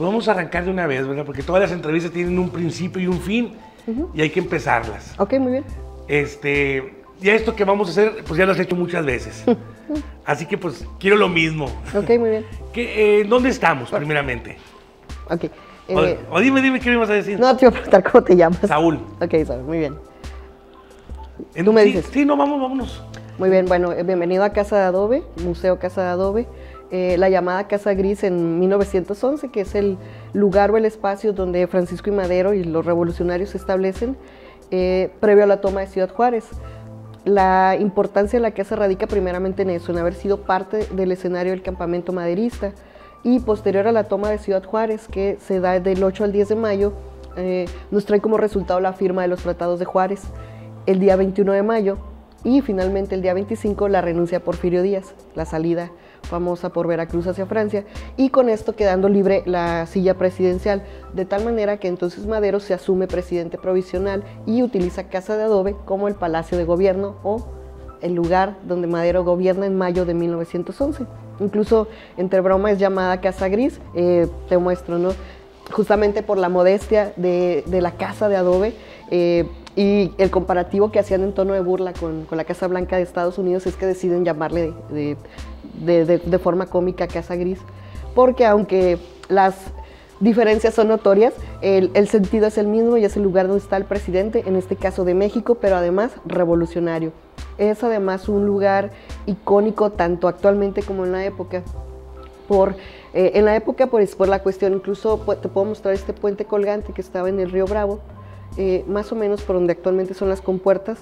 Pues vamos a arrancar de una vez, ¿verdad? Porque todas las entrevistas tienen un principio y un fin y hay que empezarlas. Ok, muy bien. Este, ya esto que vamos a hacer, pues ya lo has hecho muchas veces. Así que pues quiero lo mismo. Ok, muy bien. ¿Qué, eh, ¿Dónde estamos, primeramente? Ok. Eh, o dime, dime, ¿qué me vas a decir? no te iba a preguntar cómo te llamas. Saúl. Ok, Saúl, muy bien. En- Tú me sí, dices. Sí, no, vamos, vámonos. Muy bien, bueno, eh, bienvenido a Casa de Adobe, Museo Casa de Adobe. Eh, la llamada Casa Gris en 1911, que es el lugar o el espacio donde Francisco y Madero y los revolucionarios se establecen eh, previo a la toma de Ciudad Juárez. La importancia de la casa radica primeramente en eso, en haber sido parte del escenario del campamento maderista y posterior a la toma de Ciudad Juárez, que se da del 8 al 10 de mayo, eh, nos trae como resultado la firma de los tratados de Juárez el día 21 de mayo y finalmente el día 25 la renuncia de Porfirio Díaz, la salida famosa por Veracruz hacia Francia, y con esto quedando libre la silla presidencial, de tal manera que entonces Madero se asume presidente provisional y utiliza Casa de Adobe como el Palacio de Gobierno o el lugar donde Madero gobierna en mayo de 1911. Incluso entre broma es llamada Casa Gris, eh, te muestro, ¿no? Justamente por la modestia de, la Casa de Adobe eh, y el comparativo que hacían en tono de burla con, la Casa Blanca de Estados Unidos es que deciden llamarle de, forma cómica Casa Gris, porque aunque las diferencias son notorias, el sentido es el mismo y es el lugar donde está el presidente, en este caso de México, pero además revolucionario. Es además un lugar icónico tanto actualmente como en la época. Eh, en la época, pues, por la cuestión, incluso pu- te puedo mostrar este puente colgante que estaba en el río Bravo, eh, más o menos por donde actualmente son las compuertas.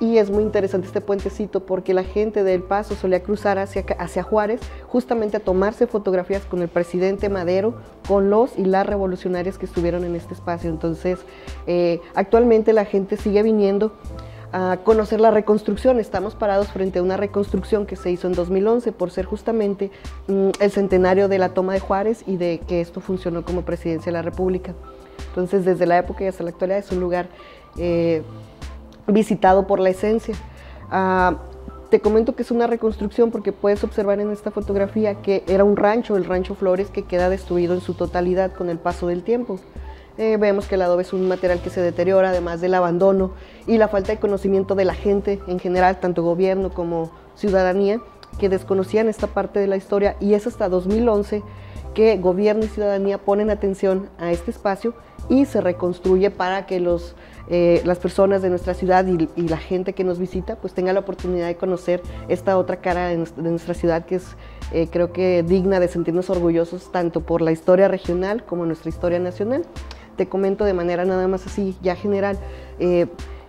Y es muy interesante este puentecito porque la gente del Paso solía cruzar hacia, hacia Juárez justamente a tomarse fotografías con el presidente Madero, con los y las revolucionarias que estuvieron en este espacio. Entonces, eh, actualmente la gente sigue viniendo a conocer la reconstrucción. Estamos parados frente a una reconstrucción que se hizo en 2011 por ser justamente mm, el centenario de la toma de Juárez y de que esto funcionó como presidencia de la República. Entonces, desde la época y hasta la actualidad es un lugar eh, visitado por la esencia. Ah, te comento que es una reconstrucción porque puedes observar en esta fotografía que era un rancho, el rancho Flores, que queda destruido en su totalidad con el paso del tiempo. Eh, vemos que el adobe es un material que se deteriora, además del abandono y la falta de conocimiento de la gente en general, tanto gobierno como ciudadanía, que desconocían esta parte de la historia y es hasta 2011 que gobierno y ciudadanía ponen atención a este espacio y se reconstruye para que los, eh, las personas de nuestra ciudad y, la gente que nos visita pues tenga la oportunidad de conocer esta otra cara de nuestra ciudad que es eh, creo que digna de sentirnos orgullosos tanto por la historia regional como nuestra historia nacional. Te comento de manera nada más así ya general eh,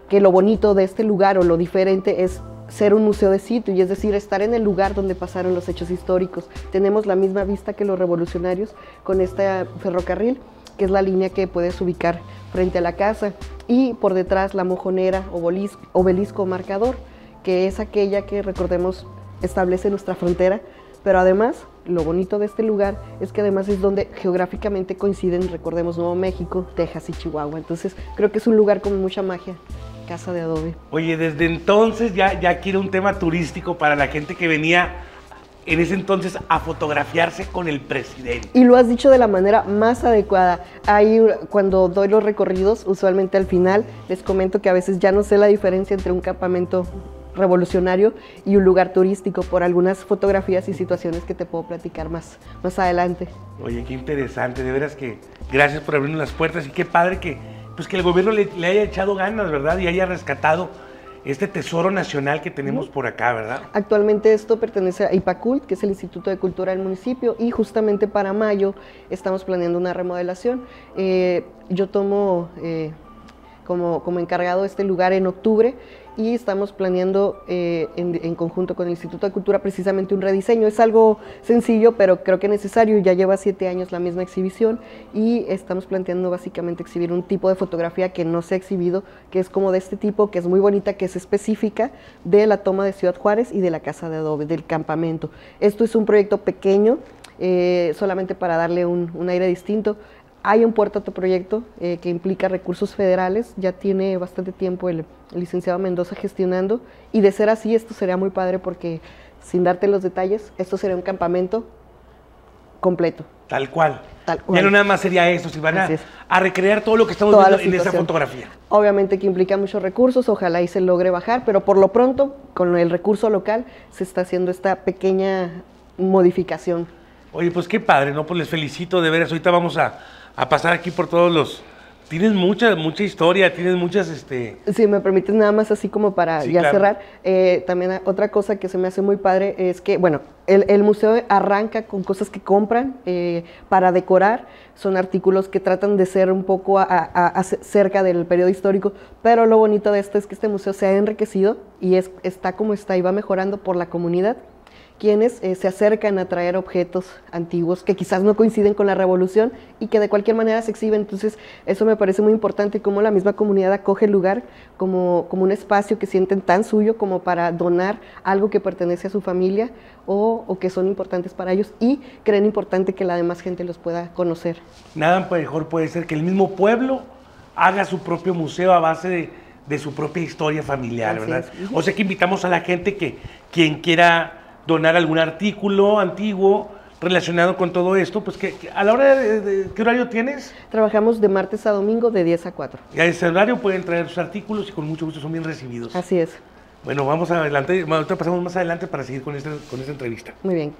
que lo bonito de este lugar o lo diferente es ser un museo de sitio, y es decir, estar en el lugar donde pasaron los hechos históricos. Tenemos la misma vista que los revolucionarios con este ferrocarril, que es la línea que puedes ubicar frente a la casa, y por detrás la mojonera, obelisco, obelisco marcador, que es aquella que, recordemos, establece nuestra frontera, pero además, lo bonito de este lugar es que además es donde geográficamente coinciden, recordemos, Nuevo México, Texas y Chihuahua. Entonces, creo que es un lugar con mucha magia, Casa de Adobe. Oye, desde entonces ya, ya quiero un tema turístico para la gente que venía en ese entonces a fotografiarse con el presidente. Y lo has dicho de la manera más adecuada. Ahí cuando doy los recorridos, usualmente al final les comento que a veces ya no sé la diferencia entre un campamento revolucionario y un lugar turístico por algunas fotografías y situaciones que te puedo platicar más, más adelante. Oye, qué interesante, de veras que gracias por abrirnos las puertas y qué padre que, pues que el gobierno le, le haya echado ganas, ¿verdad? Y haya rescatado este tesoro nacional que tenemos por acá, ¿verdad? Actualmente esto pertenece a IPACULT, que es el Instituto de Cultura del municipio, y justamente para mayo estamos planeando una remodelación. Eh, yo tomo eh, como, como encargado este lugar en octubre y estamos planeando eh, en, conjunto con el Instituto de Cultura precisamente un rediseño. Es algo sencillo, pero creo que necesario. Ya lleva siete años la misma exhibición y estamos planteando básicamente exhibir un tipo de fotografía que no se ha exhibido, que es como de este tipo, que es muy bonita, que es específica de la toma de Ciudad Juárez y de la Casa de Adobe, del campamento. Esto es un proyecto pequeño, eh, solamente para darle un, un aire distinto. Hay un puerto otro proyecto eh, que implica recursos federales, ya tiene bastante tiempo el, el, licenciado Mendoza gestionando y de ser así esto sería muy padre porque sin darte los detalles, esto sería un campamento completo. Tal cual. Tal Ya no nada más sería eso, si van a, es. a recrear todo lo que estamos Toda viendo en esa fotografía. Obviamente que implica muchos recursos, ojalá y se logre bajar, pero por lo pronto, con el recurso local, se está haciendo esta pequeña modificación. Oye, pues qué padre, ¿no? Pues les felicito de veras. Ahorita vamos a, a pasar aquí por todos los... Tienes mucha, mucha historia, tienes muchas, este... Si me permites nada más así como para Sí, ya claro. cerrar, eh, también otra cosa que se me hace muy padre es que, bueno, el, el museo arranca con cosas que compran eh, para decorar, son artículos que tratan de ser un poco a- a- a- cerca del periodo histórico, pero lo bonito de esto es que este museo se ha enriquecido y es, está como está y va mejorando por la comunidad quienes eh, se acercan a traer objetos antiguos que quizás no coinciden con la revolución y que de cualquier manera se exhiben. Entonces, eso me parece muy importante, cómo la misma comunidad acoge el lugar como, como un espacio que sienten tan suyo como para donar algo que pertenece a su familia o, o que son importantes para ellos y creen importante que la demás gente los pueda conocer. Nada mejor puede ser que el mismo pueblo haga su propio museo a base de, de su propia historia familiar, Así ¿verdad? es. O sea que invitamos a la gente que quien quiera donar algún artículo antiguo relacionado con todo esto, pues que, que a la hora de, de- ¿qué horario tienes? Trabajamos de martes a domingo de 10 a 4. Y a ese horario pueden traer sus artículos y con mucho gusto son bien recibidos. Así es. Bueno, vamos adelante, ahorita pasamos más adelante para seguir con esta, con esta entrevista. Muy bien.